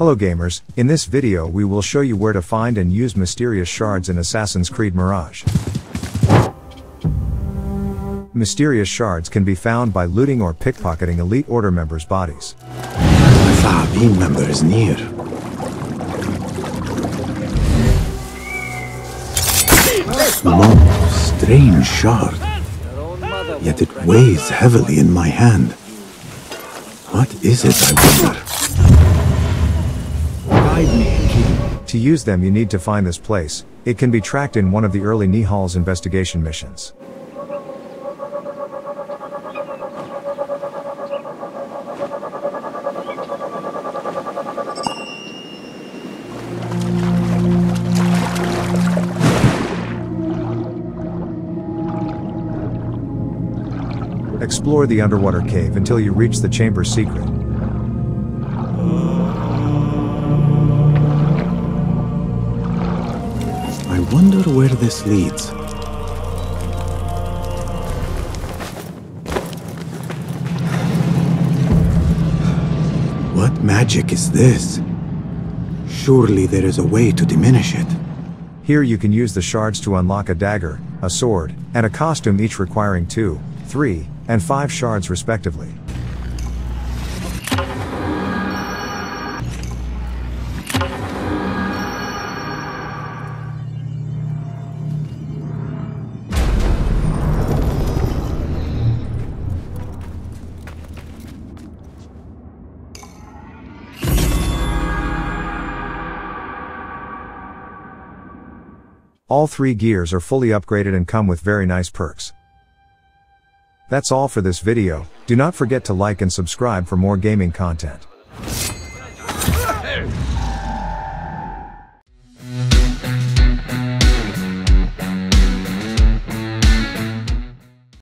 Hello gamers, in this video we will show you where to find and use mysterious shards in Assassin's Creed Mirage. Mysterious shards can be found by looting or pickpocketing Elite Order members' bodies. The Fa'abin member is near. Small, strange shard. Yet it weighs heavily in my hand. What is it, I wonder? Guide me, To use them you need to find this place, it can be tracked in one of the early Nehal's investigation missions. Explore the underwater cave until you reach the chamber's secret. I wonder where this leads. What magic is this? Surely there is a way to diminish it. Here you can use the shards to unlock a dagger, a sword, and a costume each requiring 2, 3, and 5 shards respectively. All three gears are fully upgraded and come with very nice perks. That's all for this video, do not forget to like and subscribe for more gaming content.